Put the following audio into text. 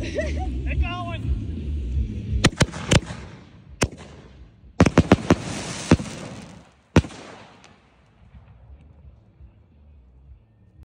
Ha ha ha!